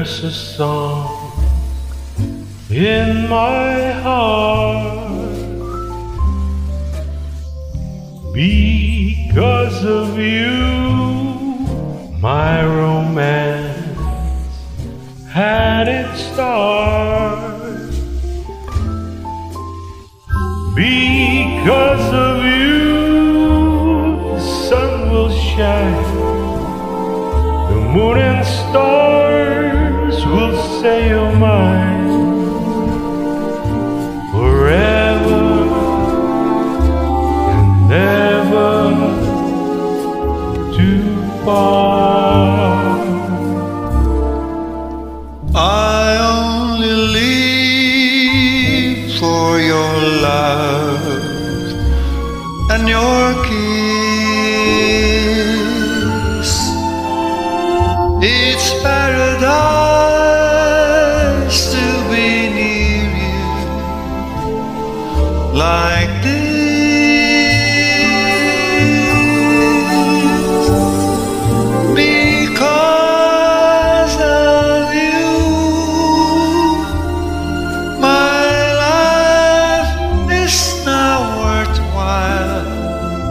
a song in my heart because of you. My romance had its start because of you. The sun will shine, the moon I only live for your love and your kiss.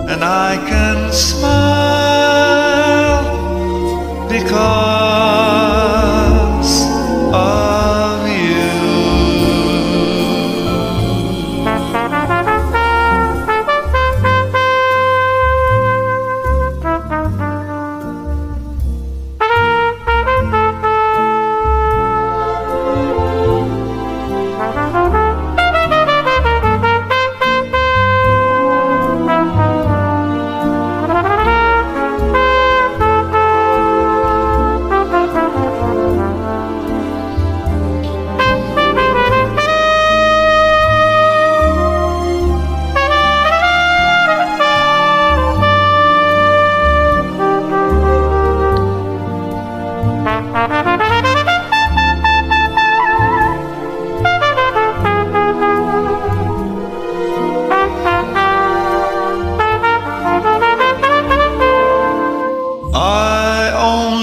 And I can smile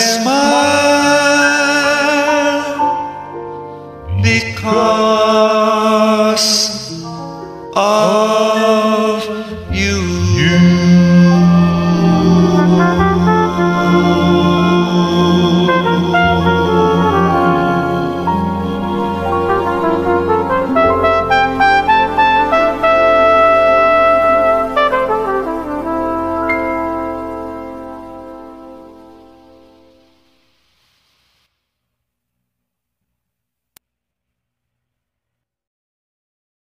Smile.